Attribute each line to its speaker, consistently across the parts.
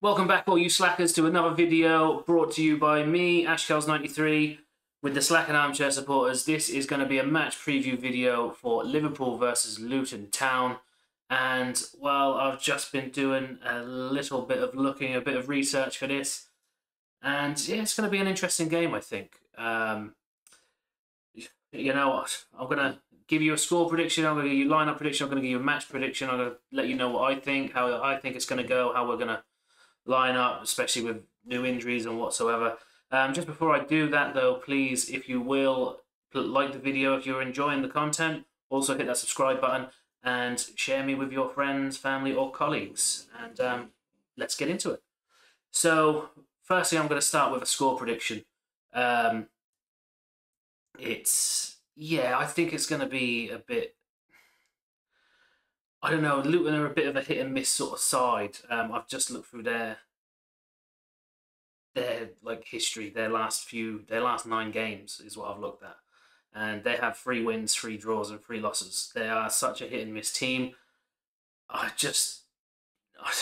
Speaker 1: Welcome back, all you slackers, to another video brought to you by me, Ashkels93, with the Slacking Armchair supporters. This is going to be a match preview video for Liverpool versus Luton Town. And, well, I've just been doing a little bit of looking, a bit of research for this. And, yeah, it's going to be an interesting game, I think. Um, you know what? I'm going to give you a score prediction. I'm going to give you line-up prediction. I'm going to give you a match prediction. I'm going to let you know what I think, how I think it's going to go, how we're going to line up, especially with new injuries and whatsoever. Um, just before I do that, though, please, if you will, like the video if you're enjoying the content. Also, hit that subscribe button and share me with your friends, family, or colleagues. And um, let's get into it. So, firstly, I'm going to start with a score prediction. Um, it's yeah, I think it's going to be a bit. I don't know. Luton are a bit of a hit and miss sort of side. Um, I've just looked through their their like history. Their last few, their last nine games is what I've looked at, and they have three wins, three draws, and three losses. They are such a hit and miss team. I just, I,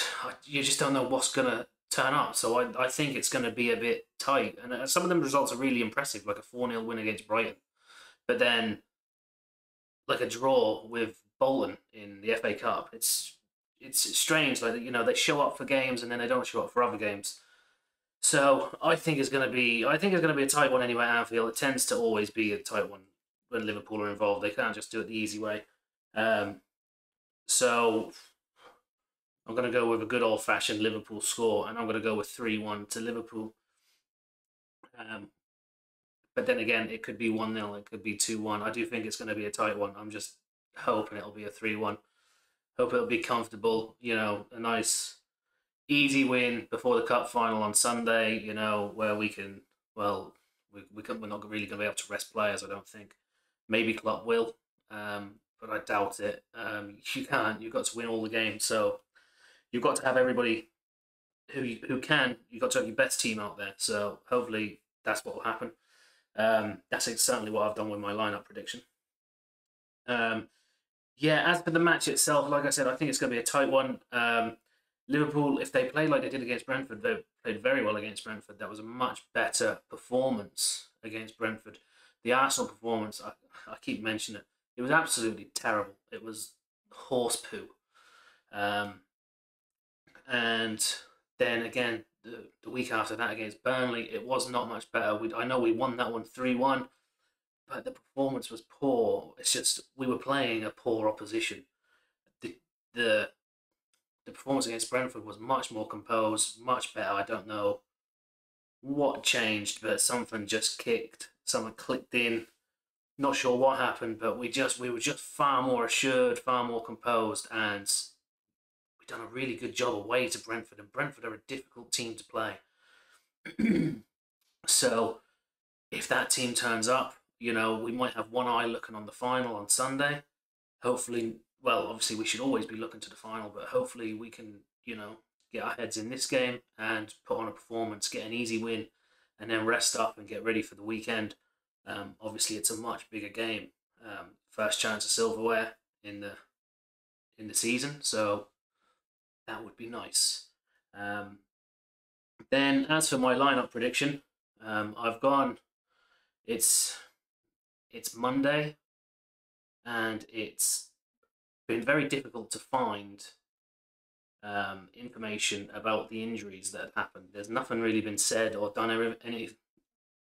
Speaker 1: you just don't know what's gonna turn up. So I, I think it's going to be a bit tight. And uh, some of them results are really impressive, like a 4 0 win against Brighton. But then, like a draw with Bolton in the FA Cup, it's it's strange. Like, you know, they show up for games and then they don't show up for other games. So I think it's going to be, I think it's going to be a tight one anyway Anfield. It tends to always be a tight one when Liverpool are involved. They can't just do it the easy way. Um, so I'm going to go with a good old fashioned Liverpool score, and I'm going to go with 3 1 to Liverpool. Um, but then again, it could be 1 0, it could be 2 1. I do think it's going to be a tight one. I'm just hoping it'll be a 3 1. Hope it'll be comfortable, you know, a nice, easy win before the cup final on Sunday, you know, where we can, well, we, we can, we're not really going to be able to rest players, I don't think. Maybe Klopp will, um, but I doubt it. Um, you can't. You've got to win all the games. So you've got to have everybody who who can. You've got to have your best team out there. So hopefully that's what will happen. Um, that's certainly what I've done with my lineup prediction. Um, yeah, as for the match itself, like I said, I think it's going to be a tight one. Um, Liverpool, if they play like they did against Brentford, they played very well against Brentford. That was a much better performance against Brentford. The Arsenal performance, I, I keep mentioning it, it was absolutely terrible. It was horse poo. Um, and then again, the, the week after that against Burnley, it was not much better. We, I know we won that one 3 1, but the performance was poor. It's just we were playing a poor opposition. The, the, the performance against Brentford was much more composed, much better. I don't know what changed, but something just kicked, something clicked in. Not sure what happened, but we just we were just far more assured, far more composed, and we done a really good job away to Brentford, and Brentford are a difficult team to play. so, if that team turns up, you know, we might have one eye looking on the final on Sunday. Hopefully, well, obviously, we should always be looking to the final, but hopefully, we can, you know, get our heads in this game and put on a performance, get an easy win, and then rest up and get ready for the weekend. Um, obviously, it's a much bigger game. Um, first chance of silverware in the in the season, so that would be nice. Um, then, as for my lineup prediction, um, I've gone. It's it's Monday, and it's been very difficult to find um, information about the injuries that have happened. There's nothing really been said or done. Any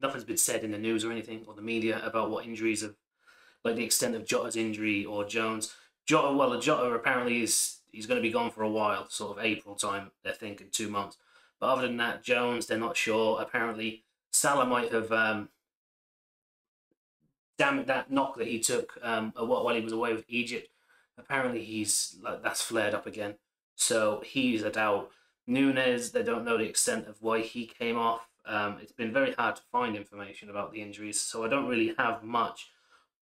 Speaker 1: nothing's been said in the news or anything or the media about what injuries have, like the extent of Jota's injury or Jones. Jota, well, Jota apparently is he's going to be gone for a while, sort of April time. They're thinking two months. But other than that, Jones, they're not sure. Apparently, Salah might have. Um, damn it, that knock that he took um, while he was away with Egypt. Apparently, he's like that's flared up again. So he's a doubt. Nunez, they don't know the extent of why he came off. Um, it's been very hard to find information about the injuries, so I don't really have much.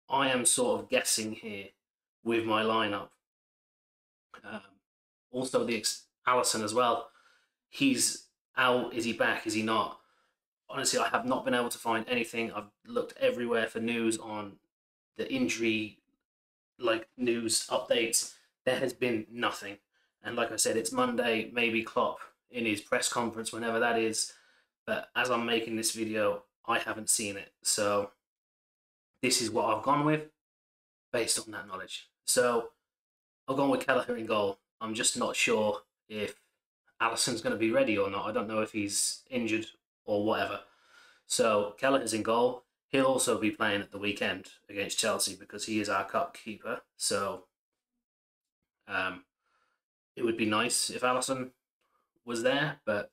Speaker 1: I am sort of guessing here with my lineup. Um, also, the ex- Alisson as well. He's out. Is he back? Is he not? Honestly, I have not been able to find anything. I've looked everywhere for news on the injury, like news updates. There has been nothing. And like I said, it's Monday. Maybe Klopp in his press conference, whenever that is. But as I'm making this video, I haven't seen it. So this is what I've gone with based on that knowledge. So I've gone with Kelleher in goal. I'm just not sure if Alisson's going to be ready or not. I don't know if he's injured or whatever. So Kelleher is in goal. He'll also be playing at the weekend against Chelsea because he is our cup keeper. So um, it would be nice if Alisson was there, but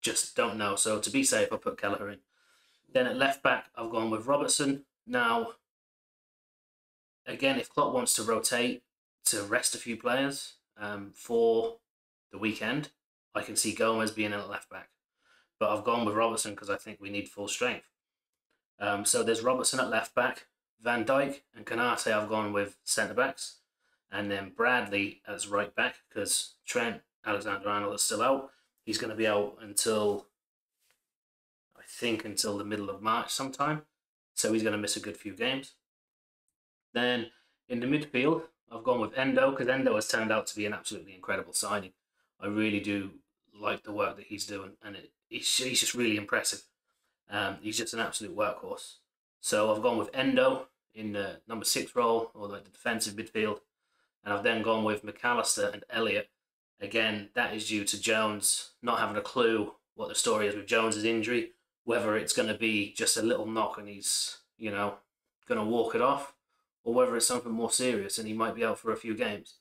Speaker 1: just don't know. So to be safe, I'll put Kelleher in. Then at left back, I've gone with Robertson. Now, again, if Klopp wants to rotate to rest a few players um, for the weekend, I can see Gomez being a left back. But I've gone with Robertson because I think we need full strength. Um, so there's Robertson at left back, Van Dijk and Konate I've gone with centre backs, and then Bradley as right back because Trent Alexander Arnold is still out. He's going to be out until I think until the middle of March sometime, so he's going to miss a good few games. Then in the midfield, I've gone with Endo because Endo has turned out to be an absolutely incredible signing. I really do like the work that he's doing, and it, he's, he's just really impressive. Um, he's just an absolute workhorse. So I've gone with Endo in the number six role or the defensive midfield, and I've then gone with Mac Allister and Elliott. Again, that is due to Jones not having a clue what the story is with Jones's injury, whether it's going to be just a little knock and he's, you know, going to walk it off, or whether it's something more serious and he might be out for a few games.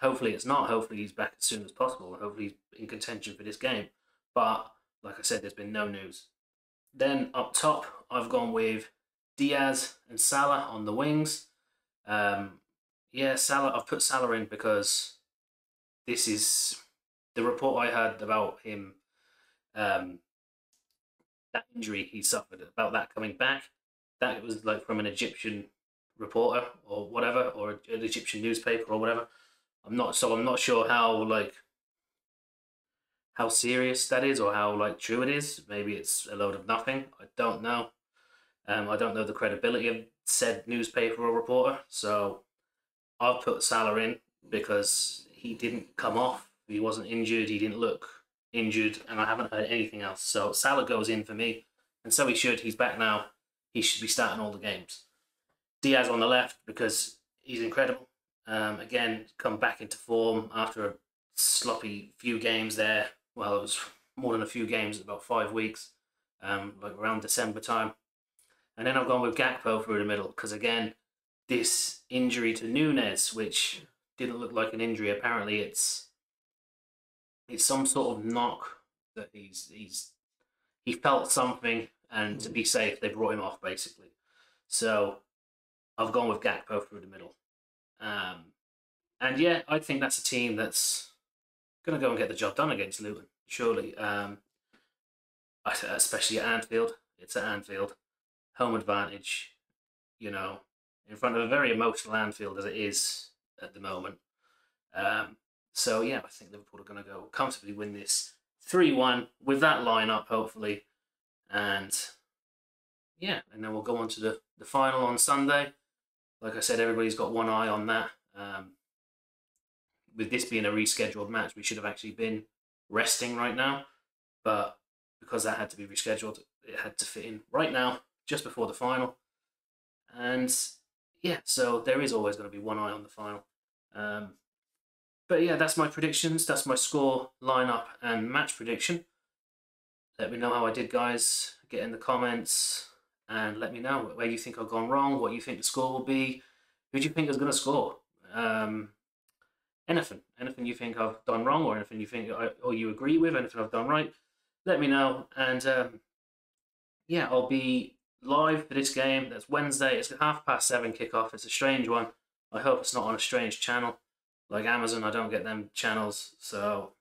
Speaker 1: Hopefully it's not. Hopefully he's back as soon as possible. Hopefully he's in contention for this game. But like I said, there's been no news. Then up top, I've gone with Diaz and Salah on the wings. Um, yeah, Salah. I've put Salah in because this is the report I had about him. Um, that injury he suffered about that coming back. That was like from an Egyptian reporter or whatever, or an Egyptian newspaper or whatever. I'm not so I'm not sure how like how serious that is or how like true it is. Maybe it's a load of nothing. I don't know. Um, I don't know the credibility of said newspaper or reporter. So I've put Salah in because he didn't come off. He wasn't injured. He didn't look injured, and I haven't heard anything else. So Salah goes in for me, and so he should. He's back now. He should be starting all the games. Diaz on the left because he's incredible. Um, again, come back into form after a sloppy few games there. Well, it was more than a few games, about five weeks, um, like around December time. And then I've gone with Gakpo through the middle because again, this injury to Nunez, which didn't look like an injury, apparently it's it's some sort of knock that he's he's he felt something, and to be safe, they brought him off basically. So I've gone with Gakpo through the middle. Um, and yeah, I think that's a team that's going to go and get the job done against Luton, surely. Um, especially at Anfield. It's at Anfield. Home advantage, you know, in front of a very emotional Anfield as it is at the moment. Um, so yeah, I think Liverpool are going to go comfortably win this 3 1 with that lineup, hopefully. And yeah, and then we'll go on to the, the final on Sunday like I said, everybody's got one eye on that. Um, with this being a rescheduled match, we should have actually been resting right now, but because that had to be rescheduled, it had to fit in right now, just before the final. And yeah, so there is always going to be one eye on the final. Um, but yeah, that's my predictions. That's my score, lineup, and match prediction. Let me know how I did, guys. Get in the comments and let me know where you think I've gone wrong, what you think the score will be, who do you think is going to score. Um, anything, anything you think I've done wrong, or anything you think or you agree with, anything I've done right, let me know. And um, yeah, I'll be live for this game. That's Wednesday. It's half past seven kickoff. It's a strange one. I hope it's not on a strange channel like Amazon. I don't get them channels, so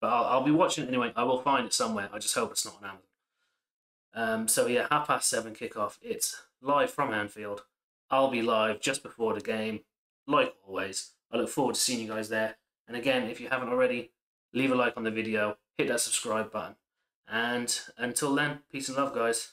Speaker 1: but I'll, I'll be watching it anyway. I will find it somewhere. I just hope it's not on Amazon. Um, so yeah, half past seven kickoff. It's live from Anfield. I'll be live just before the game, like always. I look forward to seeing you guys there. And again, if you haven't already, leave a like on the video, hit that subscribe button. And until then, peace and love, guys.